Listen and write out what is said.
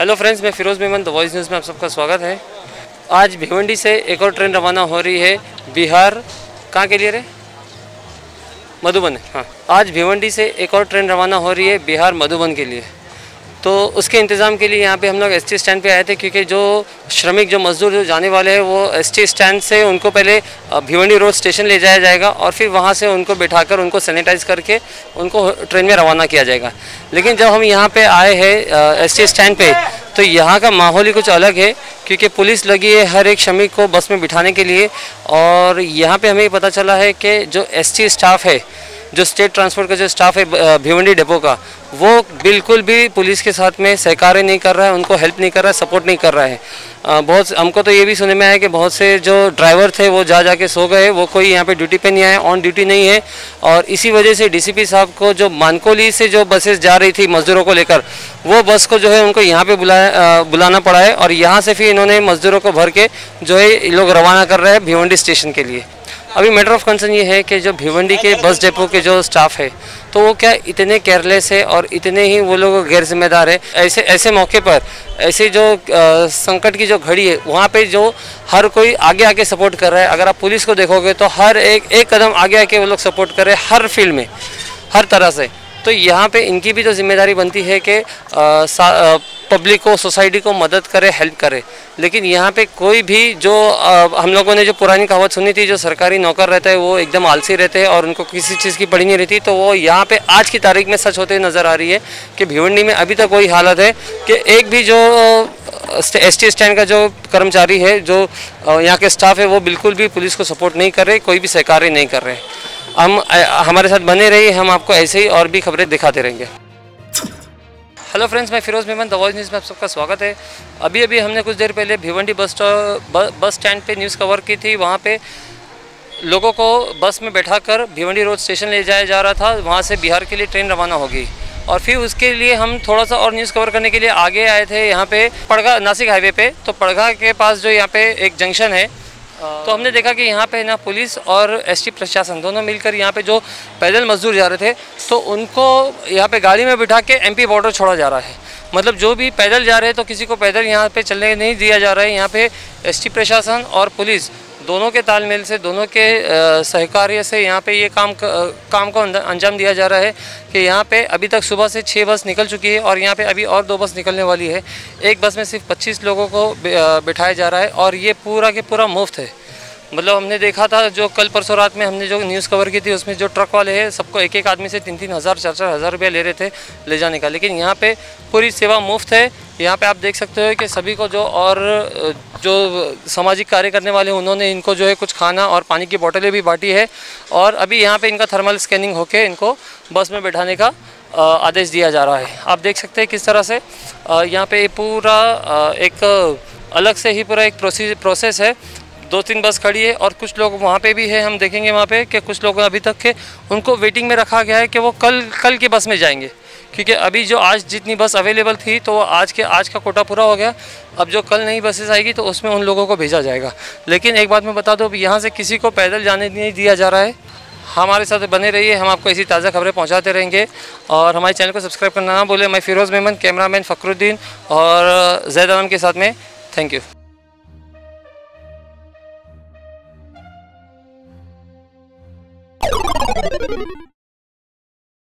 Hello friends मैं Firoz Memon the voice news में आप सबका स्वागत है। आज भिवंडी से एक और ट्रेन रवाना हो रही है बिहार। कहाँ के लिए रे? मधुबन। हाँ। आज भिवंडी से एक और ट्रेन रवाना हो रही है बिहार मधुबन के लिए। तो उसके इंतज़ाम के लिए यहाँ पे हम लोग एसटी स्टैंड पे आए थे, क्योंकि जो श्रमिक, जो मजदूर जो जाने वाले हैं, वो एसटी स्टैंड से उनको पहले भिवंडी रोड स्टेशन ले जाया जाएगा और फिर वहाँ से उनको बिठाकर उनको सैनिटाइज करके उनको ट्रेन में रवाना किया जाएगा। लेकिन जब हम यहाँ पे आए हैं एसटी स्टैंड पे तो यहाँ का माहौल ही कुछ अलग है, क्योंकि पुलिस लगी है हर एक श्रमिक को बस में बिठाने के लिए और यहाँ पर हमें पता चला है कि जो एसटी स्टाफ है जो स्टेट ट्रांसपोर्ट का जो स्टाफ है भिवंडी डिपो का, वो बिल्कुल भी पुलिस के साथ में सहकार्य नहीं कर रहा है, उनको हेल्प नहीं कर रहा है सपोर्ट नहीं कर रहा है। बहुत हमको तो ये भी सुनने में आया कि बहुत से जो ड्राइवर थे, वो जा जा के सो गए, वो कोई यहाँ पे ड्यूटी पे नहीं आए ऑन ड्यूटी नहीं है। और इसी वजह से डीसीपी साहब को जो मानकोली से जो बसेस जा रही थी, मजदूरों को लेकर, वो बस को जो है, उनको यहाँ पे बुलाया बुलाना पड़ा है। और यहाँ से फिर इन्होंने मजदूरों को भर के जो है लोग रवाना कर रहे हैं भिवंडी स्टेशन के लिए। अभी मैटर ऑफ़ कंसर्न ये है कि जो भिवंडी के बस डेपो के जो स्टाफ है तो वो क्या इतने केयरलेस है और इतने ही वो लोग गैर जिम्मेदार है? ऐसे ऐसे मौके पर ऐसे जो आ, संकट की जो घड़ी है वहाँ पे जो हर कोई आगे आके सपोर्ट कर रहा है अगर आप पुलिस को देखोगे तो हर एक एक कदम आगे आके वो लोग सपोर्ट कर रहे हैं हर फ़ील्ड में हर तरह से। तो यहाँ पे इनकी भी जो ज़िम्मेदारी बनती है कि पब्लिक को सोसाइटी को मदद करे हेल्प करे। लेकिन यहाँ पे कोई भी जो आ, हम लोगों ने जो पुरानी कहावत सुनी थी जो सरकारी नौकर रहता है वो एकदम आलसी रहते हैं और उनको किसी चीज़ की पड़ी नहीं रहती तो वो यहाँ पे आज की तारीख में सच होते नज़र आ रही है कि भिवंडी में अभी तक वही हालत है कि एक भी जो एस टी स्टैंड का जो कर्मचारी है जो यहाँ के स्टाफ है वो बिल्कुल भी पुलिस को सपोर्ट नहीं कर रहे कोई भी सहकार्य नहीं कर रहे। हम हमारे साथ बने रहिए हम आपको ऐसे ही और भी खबरें दिखाते रहेंगे। हेलो फ्रेंड्स मैं Firoz Memon the voice news में आप सबका स्वागत है। अभी अभी हमने कुछ देर पहले भिवंडी बस बस स्टैंड पे न्यूज़ कवर की थी। वहाँ पे लोगों को बस में बैठाकर भिवंडी रोड स्टेशन ले जाया जा रहा था। वहाँ से बिहार के लिए ट्रेन रवाना होगी। और फिर उसके लिए हम थोड़ा सा और न्यूज़ कवर करने के लिए आगे आए थे। यहाँ पे पड़गा, नासिक हाईवे पे। तो पड़गा के पास जो यहाँ पे एक जंक्शन है तो हमने देखा कि यहाँ पे ना पुलिस और एसटी प्रशासन दोनों मिलकर यहाँ पे जो पैदल मजदूर जा रहे थे तो उनको यहाँ पे गाड़ी में बिठा के एमपी बॉर्डर छोड़ा जा रहा है। मतलब जो भी पैदल जा रहे हैं तो किसी को पैदल यहाँ पे चलने नहीं दिया जा रहा है। यहाँ पे एसटी प्रशासन और पुलिस दोनों के तालमेल से, दोनों के सहकार्य से यहाँ पे ये काम काम को अंजाम दिया जा रहा है कि यहाँ पे अभी तक सुबह से छः बस निकल चुकी है और यहाँ पे अभी और दो बस निकलने वाली है। एक बस में सिर्फ़ 25 लोगों को बिठाया जा रहा है और ये पूरा के पूरा मुफ़्त है। मतलब हमने देखा था जो कल परसों रात में हमने जो न्यूज़ कवर की थी, उसमें जो ट्रक वाले हैं, सबको एक एक आदमी से तीन तीन हज़ार चार चार हज़ार रुपया ले रहे थे ले जाने का। लेकिन यहाँ पे पूरी सेवा मुफ़्त है यहाँ पे आप देख सकते हो कि सभी को जो और, जो सामाजिक कार्य करने वाले उन्होंने इनको जो है कुछ खाना और पानी की बोतलें भी बांटी है और अभी यहाँ पर इनका थर्मल स्कैनिंग होकर इनको बस में बैठाने का आदेश दिया जा रहा है। आप देख सकते हैं किस तरह से यहाँ पे पूरा एक अलग से ही पूरा एक प्रोसेस है। दो तीन बस खड़ी है और कुछ लोग वहाँ पे भी है, हम देखेंगे वहाँ पे कि कुछ लोग अभी तक के उनको वेटिंग में रखा गया है कि वो कल कल की बस में जाएँगे। क्योंकि अभी जो आज जितनी बस अवेलेबल थी तो वो आज के आज का कोटा पूरा हो गया। अब जो कल नई बसेस आएगी तो उसमें उन लोगों को भेजा जाएगा। लेकिन एक बात मैं बता दूँ यहाँ से किसी को पैदल जाने नहीं दिया जा रहा है। हमारे साथ बने रहिए, हम आपको ऐसी ताज़ा खबरें पहुंचाते रहेंगे। और हमारे चैनल को सब्सक्राइब करना ना बोले मैं फिरोज़ मेमन कैमरामैन फ़खरुद्दीन और जैद आलम के साथ में थैंक यू